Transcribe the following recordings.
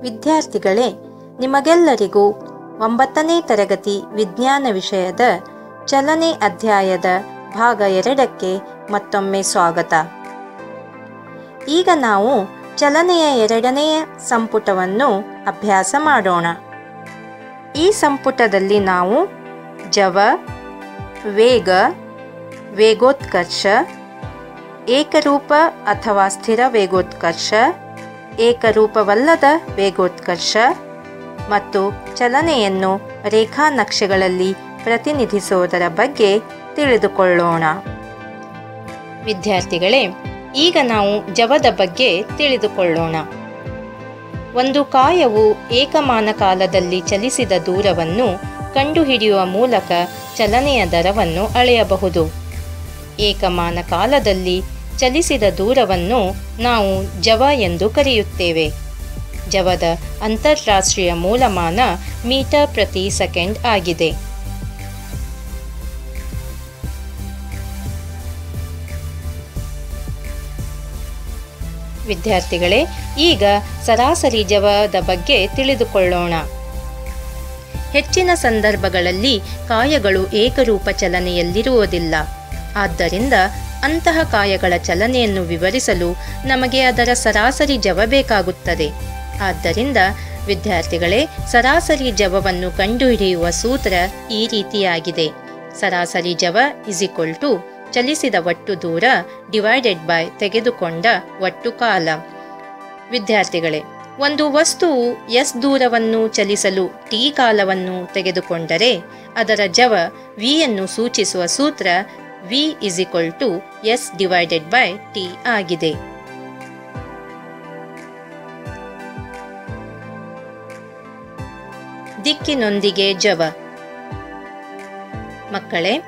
ವಿದ್ಯಾರ್ಥಿಗಳೇ, ನಿಮಗೆಲ್ಲರಿಗೂ ಒಂಬತ್ತನೇ ತರಗತಿ ವಿಜ್ಞಾನ ವಿಷಯದ ಚಲನೆ ಅಧ್ಯಾಯದ ಭಾಗ ಎರಡಕ್ಕೆ ಮತ್ತೊಮ್ಮೆ ಸ್ವಾಗತ. ಈಗ ನಾವು ಚಲನೆಯ ಎರಡನೆಯ ಸಂಪುಟವನ್ನು ಅಭ್ಯಾಸ ಮಾಡೋಣ. ಈ ಸಂಪುಟದಲ್ಲಿ ನಾವು ಜವ, ವೇಗ, ವೇಗೋತ್ಕರ್ಷ, ಏಕರೂಪ ಅಥವಾ ಸ್ಥಿರ ವೇಗೋತ್ಕರ್ಷ ಏಕರೂಪವಲ್ಲದ ವೇಗೋತ್ಕರ್ಷ ಮತ್ತು ಚಲನೆಯನ್ನು ರೇಖಾ ನಕ್ಷೆಗಳಲ್ಲಿ ಪ್ರತಿನಿಧಿಸುವುದರ ಬಗ್ಗೆ ತಿಳಿದುಕೊಳ್ಳೋಣ. ವಿದ್ಯಾರ್ಥಿಗಳೇ, ಈಗ ನಾವು ಜವದ ಬಗ್ಗೆ ತಿಳಿದುಕೊಳ್ಳೋಣ. ಒಂದು ಕಾಯವು ಏಕಮಾನ ಕಾಲದಲ್ಲಿ ಚಲಿಸಿದ ದೂರವನ್ನು ಕಂಡುಹಿಡಿಯುವ ಮೂಲಕ ಚಲನೆಯ ದರವನ್ನು ಅಳೆಯಬಹುದು. ಏಕಮಾನ ಕಾಲದಲ್ಲಿ ಚಲಿಸಿದ ದೂರವನ್ನು ನಾವು ಜವ ಎಂದು ಕರೆಯುತ್ತೇವೆ. ಜವದ ಅಂತಾರಾಷ್ಟ್ರೀಯ ಮೂಲಮಾನ ಮೀಟರ್ ಪ್ರತಿ ಸೆಕೆಂಡ್ ಆಗಿದೆ. ವಿದ್ಯಾರ್ಥಿಗಳೇ, ಈಗ ಸರಾಸರಿ ಜವದ ಬಗ್ಗೆ ತಿಳಿದುಕೊಳ್ಳೋಣ. ಹೆಚ್ಚಿನ ಸಂದರ್ಭಗಳಲ್ಲಿ ಕಾಯಗಳು ಏಕರೂಪ ಚಲನೆಯಲ್ಲಿರುವುದಿಲ್ಲ. ಆದ್ದರಿಂದ ಅಂತಹ ಕಾಯಗಳ ಚಲನೆಯನ್ನು ವಿವರಿಸಲು ನಮಗೆ ಅದರ ಸರಾಸರಿ ಜವ ಬೇಕಾಗುತ್ತದೆ. ಆದ್ದರಿಂದ ವಿದ್ಯಾರ್ಥಿಗಳೇ, ಸರಾಸರಿ ಜವವನ್ನು ಕಂಡುಹಿಡಿಯುವ ಸೂತ್ರ ಈ ರೀತಿಯಾಗಿದೆ. ಸರಾಸರಿ ಜವ ಇಸ್ ಈಕ್ವಲ್ ಟು ಚಲಿಸಿದ ಒಟ್ಟು ದೂರ ಡಿವೈಡೆಡ್ ಬೈ ತೆಗೆದುಕೊಂಡ ಒಟ್ಟು ಕಾಲ. ವಿದ್ಯಾರ್ಥಿಗಳೇ, ಒಂದು ವಸ್ತುವು ಎಸ್ ದೂರವನ್ನು ಚಲಿಸಲು ಟಿ ಕಾಲವನ್ನು ತೆಗೆದುಕೊಂಡರೆ ಅದರ ಜವ ವಿಯನ್ನು ಸೂಚಿಸುವ ಸೂತ್ರ V is equal to S divided by T ಆಗಿದೆ. ದಿಕ್ಕಿನೊಂದಿಗೆ ಜವ. ಮಕ್ಕಳೇ,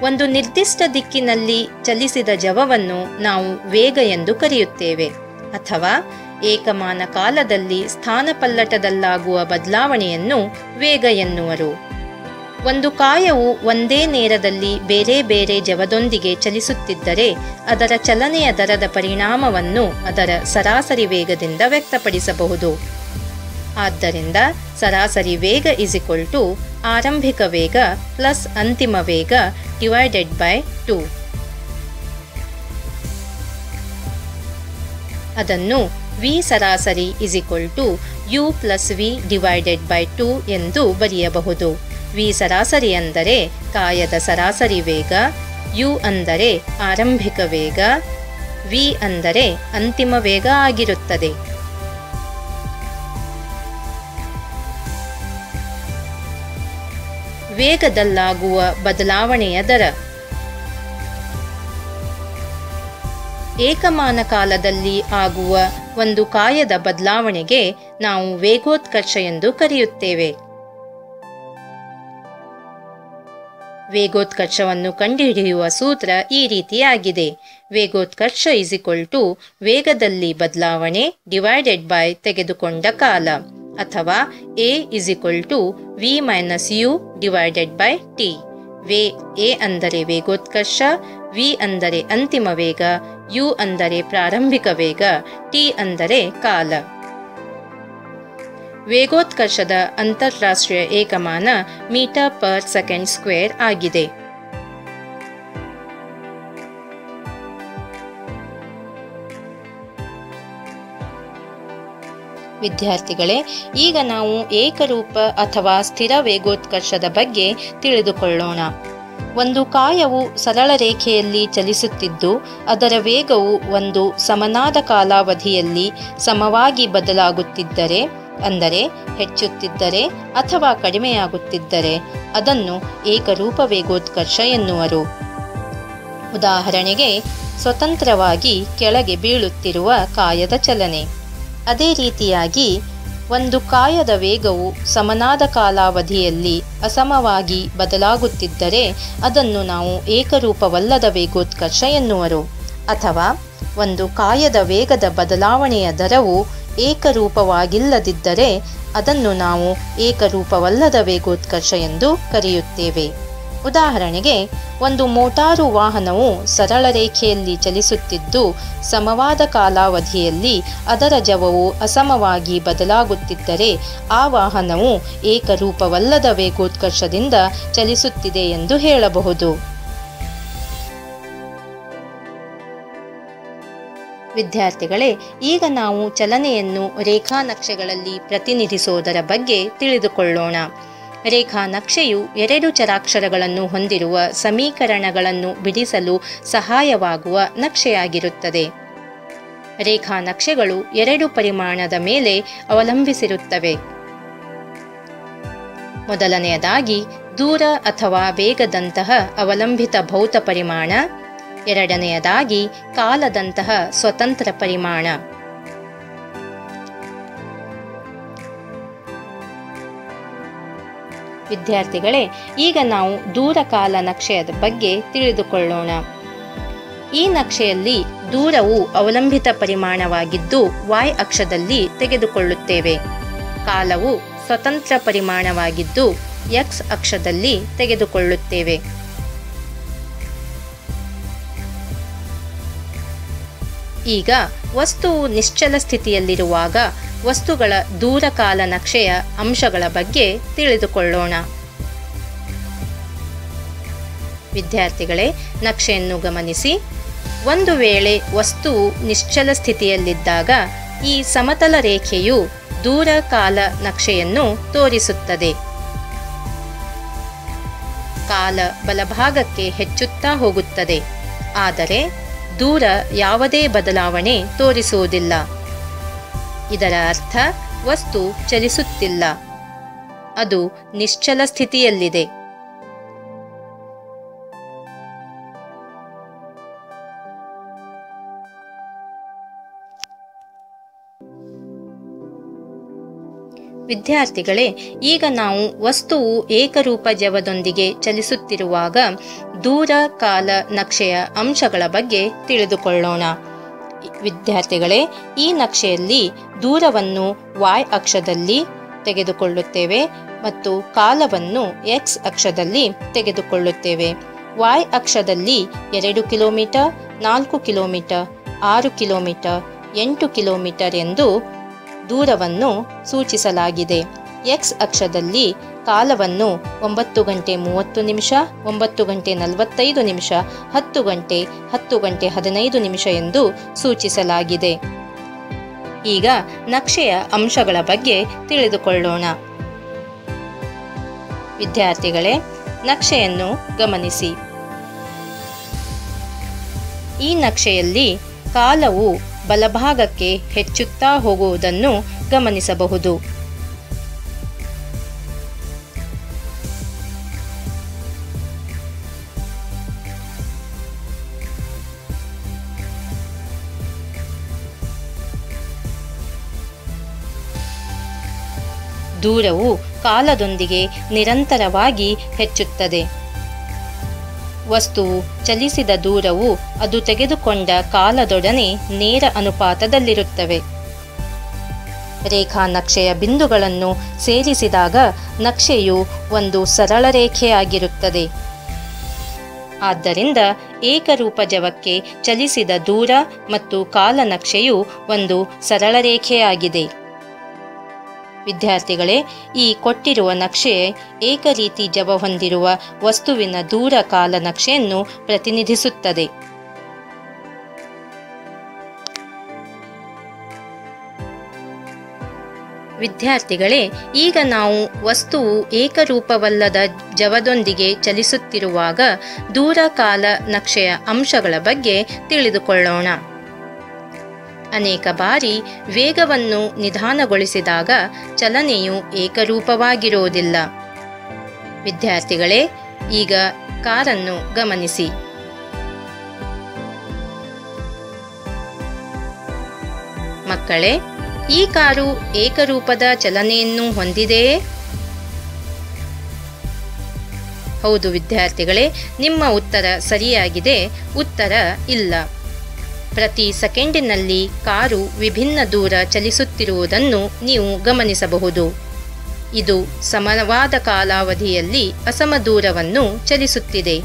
ಒಂದು ನಿರ್ದಿಷ್ಟ ದಿಕ್ಕಿನಲ್ಲಿ ಚಲಿಸಿದ ಜವವನ್ನು ನಾವು ವೇಗ ಎಂದು ಕರೆಯುತ್ತೇವೆ. ಅಥವಾ ಏಕಮಾನ ಕಾಲದಲ್ಲಿ ಸ್ಥಾನಪಲ್ಲಟದಲ್ಲಾಗುವ ಬದಲಾವಣೆಯನ್ನು ವೇಗ ಎನ್ನುವರು. ಒಂದು ಕಾಯವು ಒಂದೇ ನೇರದಲ್ಲಿ ಬೇರೆ ಬೇರೆ ಜವದೊಂದಿಗೆ ಚಲಿಸುತ್ತಿದ್ದರೆ ಅದರ ಚಲನೆಯ ದರದ ಪರಿಣಾಮವನ್ನು ಅದರ ಸರಾಸರಿ ವೇಗದಿಂದ ವ್ಯಕ್ತಪಡಿಸಬಹುದು. ಆದ್ದರಿಂದ ಸರಾಸರಿ ವೇಗ ಇಸ್ ಆರಂಭಿಕ ವೇಗ ಪ್ಲಸ್ ಅಂತಿಮ ವೇಗ ಡಿವೈಡೆಡ್ ಬೈ ಟು ಅದನ್ನು ವಿ ಸರಾಸರಿ is to U plus V divided by two ಎಂದು ಬರೆಯಬಹುದು. ವಿ ಸರಾಸರಿ ಅಂದರೆ ಕಾಯದ ಸರಾಸರಿ ವೇಗ, ಯು ಅಂದರೆ ಆರಂಭಿಕ ವೇಗ, ವಿ ಅಂದರೆ ಅಂತಿಮ ವೇಗ ಆಗಿರುತ್ತದೆ. ವೇಗದಲ್ಲಾಗುವ ಬದಲಾವಣೆಯ ದರ. ಏಕಮಾನ ಕಾಲದಲ್ಲಿ ಆಗುವ ಒಂದು ಕಾಯದ ಬದಲಾವಣೆಗೆ ನಾವು ವೇಗೋತ್ಕರ್ಷ ಎಂದು ಕರೆಯುತ್ತೇವೆ. ವೇಗೋತ್ಕರ್ಷವನ್ನು ಕಂಡುಹಿಡಿಯುವ ಸೂತ್ರ ಈ ರೀತಿಯಾಗಿದೆ. ವೇಗೋತ್ಕರ್ಷ ಇಸ್ ಟು ವೇಗದಲ್ಲಿ ಬದಲಾವಣೆ ಡಿವೈಡೆಡ್ ಬೈ ತೆಗೆದುಕೊಂಡ ಕಾಲ. ಅಥವಾ A is to V minus U divided by T way A ಅಂದರೆ ವೇಗೋತ್ಕರ್ಷ ವಿ ಅಂದರೆ ಅಂತಿಮ ವೇಗ ಯು ಅಂದರೆ ಪ್ರಾರಂಭಿಕ ವೇಗ ಟಿ ಅಂದರೆ ಕಾಲ. ವೇಗೋತ್ಕರ್ಷದ ಅಂತಾರಾಷ್ಟ್ರೀಯ ಏಕಮಾನ ಮೀಟರ್ ಪರ್ ಸೆಕೆಂಡ್ ಸ್ಕ್ವೇರ್ ಆಗಿದೆ. ವಿದ್ಯಾರ್ಥಿಗಳೇ, ಈಗ ನಾವು ಏಕರೂಪ ಅಥವಾ ಸ್ಥಿರ ವೇಗೋತ್ಕರ್ಷದ ಬಗ್ಗೆ ತಿಳಿದುಕೊಳ್ಳೋಣ. ಒಂದು ಕಾಯವು ಸರಳ ರೇಖೆಯಲ್ಲಿ ಚಲಿಸುತ್ತಿದ್ದು, ಅದರ ವೇಗವು ಒಂದು ಸಮನಾದ ಕಾಲಾವಧಿಯಲ್ಲಿ ಸಮವಾಗಿ ಬದಲಾಗುತ್ತಿದ್ದರೆ ಅಂದರೆ ಹೆಚ್ಚುತ್ತಿದ್ದರೆ ಅಥವಾ ಕಡಿಮೆಯಾಗುತ್ತಿದ್ದರೆ ಅದನ್ನು ಏಕರೂಪ ವೇಗೋತ್ಕರ್ಷ ಎನ್ನುವರು. ಉದಾಹರಣೆಗೆ, ಸ್ವತಂತ್ರವಾಗಿ ಕೆಳಗೆ ಬೀಳುತ್ತಿರುವ ಕಾಯದ ಚಲನೆ. ಅದೇ ರೀತಿಯಾಗಿ, ಒಂದು ಕಾಯದ ವೇಗವು ಸಮನಾದ ಕಾಲಾವಧಿಯಲ್ಲಿ ಅಸಮವಾಗಿ ಬದಲಾಗುತ್ತಿದ್ದರೆ ಅದನ್ನು ನಾವು ಏಕರೂಪವಲ್ಲದ ವೇಗೋತ್ಕರ್ಷ ಎನ್ನುವರು. ಅಥವಾ, ಒಂದು ಕಾಯದ ವೇಗದ ಬದಲಾವಣೆಯ ದರವು ಏಕರೂಪವಾಗಿಲ್ಲದಿದ್ದರೆ ಅದನ್ನು ನಾವು ಏಕರೂಪವಲ್ಲದ ವೇಗೋತ್ಕರ್ಷ ಎಂದು ಕರೆಯುತ್ತೇವೆ. ಉದಾಹರಣೆಗೆ, ಒಂದು ಮೋಟಾರು ವಾಹನವು ಸರಳ ರೇಖೆಯಲ್ಲಿ ಚಲಿಸುತ್ತಿದ್ದು, ಸಮವಾದ ಕಾಲಾವಧಿಯಲ್ಲಿ ಅದರ ಜವವು ಅಸಮವಾಗಿ ಬದಲಾಗುತ್ತಿದ್ದರೆ ಆ ವಾಹನವು ಏಕರೂಪವಲ್ಲದ ವೇಗೋತ್ಕರ್ಷದಿಂದ ಚಲಿಸುತ್ತಿದೆ ಎಂದು ಹೇಳಬಹುದು. ವಿದ್ಯಾರ್ಥಿಗಳೇ, ಈಗ ನಾವು ಚಲನೆಯನ್ನು ರೇಖಾ ನಕ್ಷೆಗಳಲ್ಲಿ ಪ್ರತಿನಿಧಿಸುವುದರ ಬಗ್ಗೆ ತಿಳಿದುಕೊಳ್ಳೋಣ. ರೇಖಾ ನಕ್ಷೆಯು ಎರಡು ಚರಾಕ್ಷರಗಳನ್ನು ಹೊಂದಿರುವ ಸಮೀಕರಣಗಳನ್ನು ಬಿಡಿಸಲು ಸಹಾಯವಾಗುವ ನಕ್ಷೆಯಾಗಿರುತ್ತದೆ. ರೇಖಾ ನಕ್ಷೆಗಳು ಎರಡು ಪರಿಮಾಣದ ಮೇಲೆ ಅವಲಂಬಿಸಿರುತ್ತವೆ. ಮೊದಲನೆಯದಾಗಿ, ದೂರ ಅಥವಾ ವೇಗದಂತಹ ಅವಲಂಬಿತ ಭೌತ ಪರಿಮಾಣ ಎರಡನೆಯದಾಗಿ ಕಾಲದಂತಹ ಸ್ವತಂತ್ರ ಪರಿಮಾಣ. ವಿದ್ಯಾರ್ಥಿಗಳೇ, ಈಗ ನಾವು ದೂರಕಾಲ ನಕ್ಷೆಯ ಬಗ್ಗೆ ತಿಳಿದುಕೊಳ್ಳೋಣ. ಈ ನಕ್ಷೆಯಲ್ಲಿ ದೂರವು ಅವಲಂಬಿತ ಪರಿಮಾಣವಾಗಿದ್ದು ವಾಯ್ ಅಕ್ಷದಲ್ಲಿ ತೆಗೆದುಕೊಳ್ಳುತ್ತೇವೆ. ಕಾಲವು ಸ್ವತಂತ್ರ ಪರಿಮಾಣವಾಗಿದ್ದು ಎಕ್ಸ್ ಅಕ್ಷದಲ್ಲಿ ತೆಗೆದುಕೊಳ್ಳುತ್ತೇವೆ. ಈಗ ವಸ್ತುವು ನಿಶ್ಚಲ ಸ್ಥಿತಿಯಲ್ಲಿರುವಾಗ ವಸ್ತುಗಳ ದೂರಕಾಲ ನಕ್ಷೆಯ ಅಂಶಗಳ ಬಗ್ಗೆ ತಿಳಿದುಕೊಳ್ಳೋಣ. ವಿದ್ಯಾರ್ಥಿಗಳೇ, ನಕ್ಷೆಯನ್ನು ಗಮನಿಸಿ. ಒಂದು ವೇಳೆ ವಸ್ತುವು ನಿಶ್ಚಲ ಸ್ಥಿತಿಯಲ್ಲಿದ್ದಾಗ ಈ ಸಮತಲ ರೇಖೆಯು ದೂರ ಕಾಲ ನಕ್ಷೆಯನ್ನು ತೋರಿಸುತ್ತದೆ. ಕಾಲ ಬಲಭಾಗಕ್ಕೆ ಹೆಚ್ಚುತ್ತಾ ಹೋಗುತ್ತದೆ. ಆದರೆ ದೂರ ಯಾವುದೇ ಬದಲಾವಣೆ ತೋರಿಸುವುದಿಲ್ಲ. ಇದರ ಅರ್ಥ ವಸ್ತು ಚಲಿಸುತ್ತಿಲ್ಲ. ಅದು ನಿಶ್ಚಲ ಸ್ಥಿತಿಯಲ್ಲಿದೆ. ವಿದ್ಯಾರ್ಥಿಗಳೇ, ಈಗ ನಾವು ವಸ್ತುವು ಏಕರೂಪ ಜವದೊಂದಿಗೆ ಚಲಿಸುತ್ತಿರುವಾಗ ದೂರ ಕಾಲ ನಕ್ಷೆಯ ಅಂಶಗಳ ಬಗ್ಗೆ ತಿಳಿದುಕೊಳ್ಳೋಣ. ವಿದ್ಯಾರ್ಥಿಗಳೇ, ಈ ನಕ್ಷೆಯಲ್ಲಿ ದೂರವನ್ನು ವಾಯ್ ಅಕ್ಷದಲ್ಲಿ ತೆಗೆದುಕೊಳ್ಳುತ್ತೇವೆ ಮತ್ತು ಕಾಲವನ್ನು ಎಕ್ಸ್ ಅಕ್ಷದಲ್ಲಿ ತೆಗೆದುಕೊಳ್ಳುತ್ತೇವೆ. ವಾಯ್ ಅಕ್ಷದಲ್ಲಿ ಎರಡು ಕಿಲೋಮೀಟರ್, ನಾಲ್ಕು ಕಿಲೋಮೀಟರ್, ಆರು ಕಿಲೋಮೀಟರ್, ಎಂಟು ಕಿಲೋಮೀಟರ್ ಎಂದು ದೂರವನ್ನು ಸೂಚಿಸಲಾಗಿದೆ. ಎಕ್ಸ್ ಅಕ್ಷದಲ್ಲಿ ಕಾಲವನ್ನು ಒಂಬತ್ತು ಗಂಟೆ ಮೂವತ್ತು ನಿಮಿಷ, ಒಂಬತ್ತು ಗಂಟೆ ನಲವತ್ತೈದು ನಿಮಿಷ, ಹತ್ತು ಗಂಟೆ ಹತ್ತು ಗಂಟೆ ಹದಿನೈದು ನಿಮಿಷ ಎಂದು ಸೂಚಿಸಲಾಗಿದೆ. ಈಗ ನಕ್ಷೆಯ ಅಂಶಗಳ ಬಗ್ಗೆ ತಿಳಿದುಕೊಳ್ಳೋಣ. ವಿದ್ಯಾರ್ಥಿಗಳೇ, ನಕ್ಷೆಯನ್ನು ಗಮನಿಸಿ. ಈ ನಕ್ಷೆಯಲ್ಲಿ ಕಾಲವು ಬಲಭಾಗಕ್ಕೆ ಹೆಚ್ಚುತ್ತಾ ಹೋಗುವುದನ್ನು ಗಮನಿಸಬಹುದು. ದೂರವು ಕಾಲದೊಂದಿಗೆ ನಿರಂತರವಾಗಿ ಹೆಚ್ಚುತ್ತದೆ. ವಸ್ತುವು ಚಲಿಸಿದ ದೂರವು ಅದು ತೆಗೆದುಕೊಂಡ ಕಾಲದೊಡನೆ ನೇರ ಅನುಪಾತದಲ್ಲಿರುತ್ತವೆ. ರೇಖಾ ನಕ್ಷೆಯ ಬಿಂದುಗಳನ್ನು ಸೇರಿಸಿದಾಗ ನಕ್ಷೆಯು ಒಂದು ಸರಳ ರೇಖೆಯಾಗಿರುತ್ತದೆ. ಆದ್ದರಿಂದ ಏಕರೂಪ ಜವಕ್ಕೆ ಚಲಿಸಿದ ದೂರ ಮತ್ತು ಕಾಲ ನಕ್ಷೆಯು ಒಂದು ಸರಳ ರೇಖೆಯಾಗಿದೆ. ವಿದ್ಯಾರ್ಥಿಗಳೇ, ಈ ಕೊಟ್ಟಿರುವ ನಕ್ಷೆ ಏಕರೀತಿ ಜವ ಹೊಂದಿರುವ ವಸ್ತುವಿನ ದೂರ ಕಾಲ ನಕ್ಷೆಯನ್ನು ಪ್ರತಿನಿಧಿಸುತ್ತದೆ. ವಿದ್ಯಾರ್ಥಿಗಳೇ, ಈಗ ನಾವು ವಸ್ತುವು ಏಕರೂಪವಲ್ಲದ ಜವದೊಂದಿಗೆ ಚಲಿಸುತ್ತಿರುವಾಗ ದೂರ ಕಾಲ ನಕ್ಷೆಯ ಅಂಶಗಳ ಬಗ್ಗೆ ತಿಳಿದುಕೊಳ್ಳೋಣ. ಅನೇಕ ಬಾರಿ ವೇಗವನ್ನು ನಿಧಾನಗೊಳಿಸಿದಾಗ ಚಲನೆಯು ಏಕರೂಪವಾಗಿರುವುದಿಲ್ಲ. ವಿದ್ಯಾರ್ಥಿಗಳೇ, ಈಗ ಕಾರನ್ನು ಗಮನಿಸಿ. ಮಕ್ಕಳೇ, ಈ ಕಾರು ಏಕರೂಪದ ಚಲನೆಯನ್ನು ಹೊಂದಿದೆಯೇ? ಹೌದು ವಿದ್ಯಾರ್ಥಿಗಳೇ, ನಿಮ್ಮ ಉತ್ತರ ಸರಿಯಾಗಿದೆ, ಉತ್ತರ ಇಲ್ಲ. ಪ್ರತಿ ಸೆಕೆಂಡಿನಲ್ಲಿ ಕಾರು ವಿಭಿನ್ನ ದೂರ ಚಲಿಸುತ್ತಿರುವುದನ್ನು ನೀವು ಗಮನಿಸಬಹುದು. ಇದು ಸಮವಾದ ಕಾಲಾವಧಿಯಲ್ಲಿ ಅಸಮ ದೂರವನ್ನು ಚಲಿಸುತ್ತಿದೆ.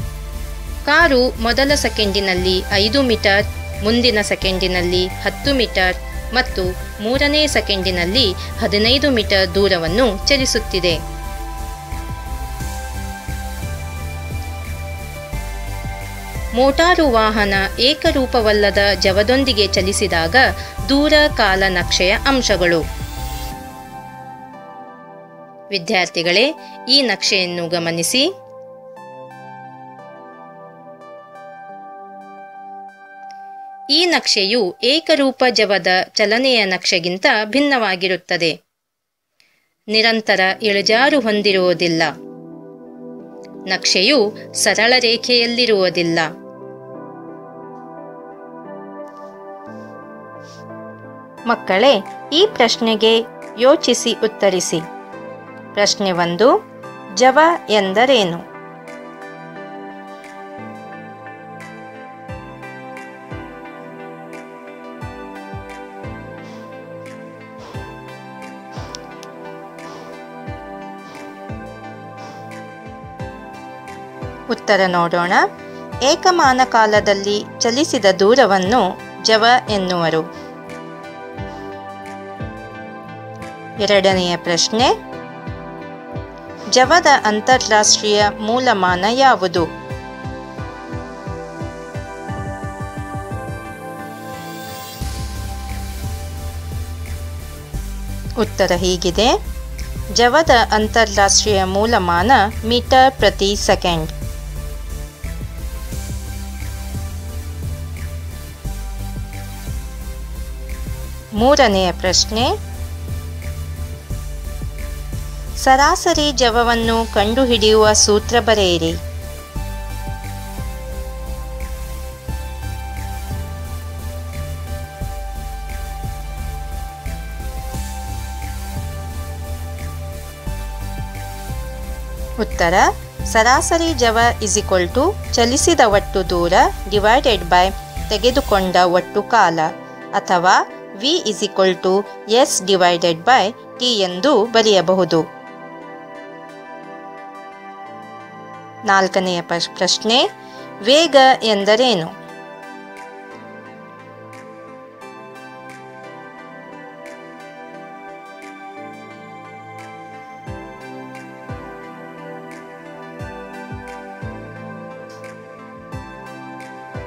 ಕಾರು ಮೊದಲ ಸೆಕೆಂಡಿನಲ್ಲಿ ಐದು ಮೀಟರ್, ಮುಂದಿನ ಸೆಕೆಂಡಿನಲ್ಲಿ ಹತ್ತು ಮೀಟರ್ ಮತ್ತು ಮೂರನೇ ಸೆಕೆಂಡಿನಲ್ಲಿ ಹದಿನೈದು ಮೀಟರ್ ದೂರವನ್ನು ಚಲಿಸುತ್ತಿದೆ. ಮೋಟಾರು ವಾಹನ ಏಕರೂಪವಲ್ಲದ ಜವದೊಂದಿಗೆ ಚಲಿಸಿದಾಗ ದೂರ ಕಾಲ ನಕ್ಷೆಯ ಅಂಶಗಳು. ವಿದ್ಯಾರ್ಥಿಗಳೇ, ಈ ನಕ್ಷೆಯನ್ನು ಗಮನಿಸಿ. ಈ ನಕ್ಷೆಯು ಏಕರೂಪ ಜವದ ಚಲನೆಯ ನಕ್ಷೆಗಿಂತ ಭಿನ್ನವಾಗಿರುತ್ತದೆ. ನಿರಂತರ ಇಳಿಜಾರು ಹೊಂದಿರುವುದಿಲ್ಲ. ನಕ್ಷೆಯು ಸರಳ ರೇಖೆಯಲ್ಲಿರುವುದಿಲ್ಲ. ಮಕ್ಕಳೇ, ಈ ಪ್ರಶ್ನೆಗೆ ಯೋಚಿಸಿ ಉತ್ತರಿಸಿ. ಪ್ರಶ್ನೆ ಒಂದು, ಜವ ಎಂದರೇನು? ಉತ್ತರ ನೋಡೋಣ. ಏಕಮಾನ ಕಾಲದಲ್ಲಿ ಚಲಿಸಿದ ದೂರವನ್ನು ಜವ ಎನ್ನುವರು. ಎರಡನೆಯ ಪ್ರಶ್ನೆ, ಜವದ ಅಂತಾರಾಷ್ಟ್ರೀಯ ಮೂಲಮಾನ ಯಾವುದು? ಉತ್ತರ ಹೀಗಿದೆ, ಜವದ ಅಂತಾರಾಷ್ಟ್ರೀಯ ಮೂಲಮಾನ ಮೀಟರ್ ಪ್ರತಿ ಸೆಕೆಂಡ್. ಮೂರನೆಯ ಪ್ರಶ್ನೆ ಸರಾಸರಿ ಜವವನ್ನು ಕಂಡುಹಿಡಿಯುವ ಸೂತ್ರ ಬರೆಯಿರಿ. ಉತ್ತರ, ಸರಾಸರಿ ಜವ ಇಸ್ ಈಕ್ವಲ್ ಟು ಚಲಿಸಿದ ಒಟ್ಟು ದೂರ ಡಿವೈಡೆಡ್ ಬೈ ತೆಗೆದುಕೊಂಡ ಒಟ್ಟು ಕಾಲ ಅಥವಾ V is equal to S divided by T ಎಂದು ಬರೆಯಬಹುದು. ನಾಲ್ಕನೆಯ ಪ್ರಶ್- ಪ್ರಶ್ನೆ ವೇಗ ಎಂದರೇನು?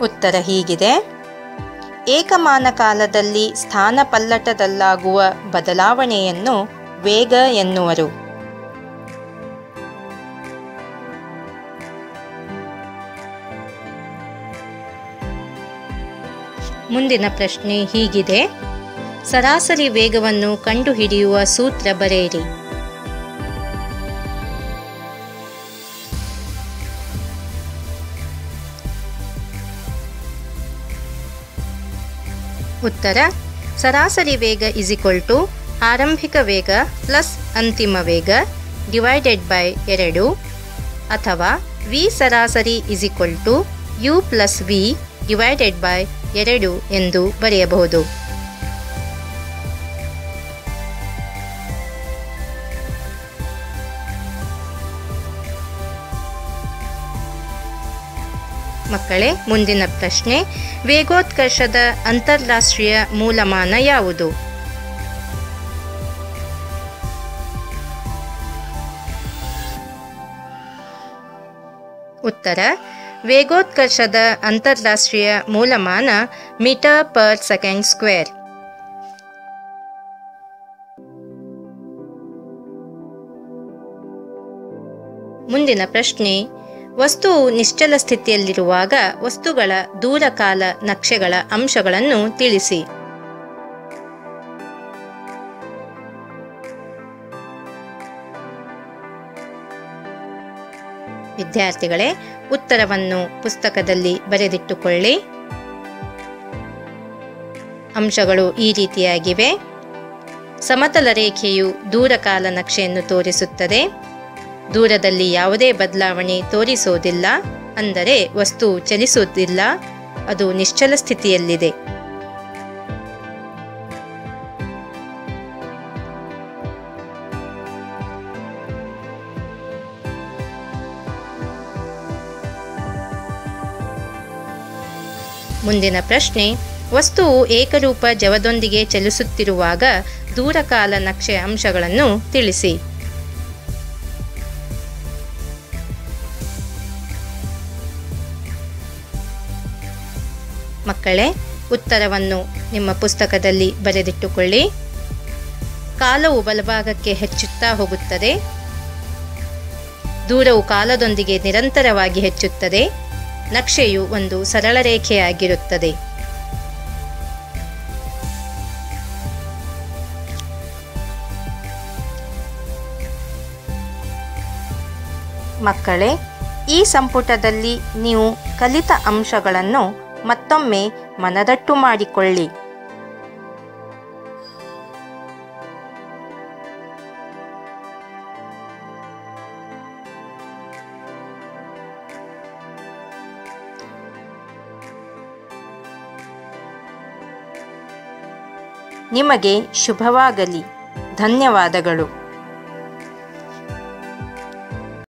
ಉತ್ತರ ಹೀಗಿದೆ. ಏಕಮಾನ ಕಾಲದಲ್ಲಿ ಸ್ಥಾನಪಲ್ಲಟದಲ್ಲಾಗುವ ಬದಲಾವಣೆಯನ್ನು ವೇಗ ಎನ್ನುವರು. ಮುಂದಿನ ಪ್ರಶ್ನೆ ಹೀಗಿದೆ. ಸರಾಸರಿ ವೇಗವನ್ನು ಕಂಡುಹಿಡಿಯುವ ಸೂತ್ರ ಬರೆಯಿರಿ. ಉತ್ತರ, ಸರಾಸರಿ ವೇಗ ಇಸ್ ಈಕ್ವಲ್ ಟು ಆರಂಭಿಕ ವೇಗ ಪ್ಲಸ್ ಅಂತಿಮ ವೇಗ ಡಿವೈಡೆಡ್ ಬೈ ಎರಡು ಅಥವಾ ವಿ ಸರಾಸರಿ is equal to U plus V divided by ಎರಡು ಎಂದು ಬರೆಯಬಹುದು. ಮಕ್ಕಳೇ ಮುಂದಿನ ಪ್ರಶ್ನೆ ವೇಗೋತ್ಕರ್ಷದ ಅಂತಾರಾಷ್ಟ್ರೀಯ ಮೂಲಮಾನ ಯಾವುದು? ಉತ್ತರ ವೇಗೋತ್ಕರ್ಷದ ಅಂತಾರಾಷ್ಟ್ರೀಯ ಮೂಲಮಾನ ಮೀಟರ್ ಪರ್ ಸೆಕೆಂಡ್ ಸ್ಕ್ವೇರ್. ಮುಂದಿನ ಪ್ರಶ್ನೆ ವಸ್ತುವು ನಿಶ್ಚಲ ಸ್ಥಿತಿಯಲ್ಲಿರುವಾಗ ವಸ್ತುಗಳ ದೂರಕಾಲ ನಕ್ಷೆಗಳ ಅಂಶಗಳನ್ನು ತಿಳಿಸಿ. ವಿದ್ಯಾರ್ಥಿಗಳೇ, ಉತ್ತರವನ್ನು ಪುಸ್ತಕದಲ್ಲಿ ಬರೆದಿಟ್ಟುಕೊಳ್ಳಿ. ಅಂಶಗಳು ಈ ರೀತಿಯಾಗಿವೆ. ಸಮತಲ ರೇಖೆಯು ದೂರಕಾಲ ನಕ್ಷೆಯನ್ನು ತೋರಿಸುತ್ತದೆ. ದೂರದಲ್ಲಿ ಯಾವುದೇ ಬದಲಾವಣೆ ತೋರಿಸೋದಿಲ್ಲ. ಅಂದರೆ ವಸ್ತು ಚಲಿಸುವುದಿಲ್ಲ. ಅದು ನಿಶ್ಚಲ ಸ್ಥಿತಿಯಲ್ಲಿದೆ. ಮುಂದಿನ ಪ್ರಶ್ನೆ, ವಸ್ತುವು ಏಕರೂಪ ಜವದೊಂದಿಗೆ ಚಲಿಸುತ್ತಿರುವಾಗ ದೂರಕಾಲ ನಕ್ಷೆ ಅಂಶಗಳನ್ನು ತಿಳಿಸಿ. ಮಕ್ಕಳೇ, ಉತ್ತರವನ್ನು ನಿಮ್ಮ ಪುಸ್ತಕದಲ್ಲಿ ಬರೆದಿಟ್ಟುಕೊಳ್ಳಿ. ಕಾಲವು ಬಲಭಾಗಕ್ಕೆ ಹೆಚ್ಚುತ್ತಾ ಹೋಗುತ್ತದೆ. ದೂರವು ಕಾಲದೊಂದಿಗೆ ನಿರಂತರವಾಗಿ ಹೆಚ್ಚುತ್ತದೆ. ನಕ್ಷೆಯು ಒಂದು ಸರಳ ರೇಖೆಯಾಗಿರುತ್ತದೆ. ಮಕ್ಕಳೇ ಈ ಸಂಪುಟದಲ್ಲಿ ನೀವು ಕಲಿತ ಅಂಶಗಳನ್ನು ಮತ್ತೊಮ್ಮೆ ಮನದಟ್ಟು ಮಾಡಿಕೊಳ್ಳಿ. ನಿಮಗೆ ಶುಭವಾಗಲಿ. ಧನ್ಯವಾದಗಳು.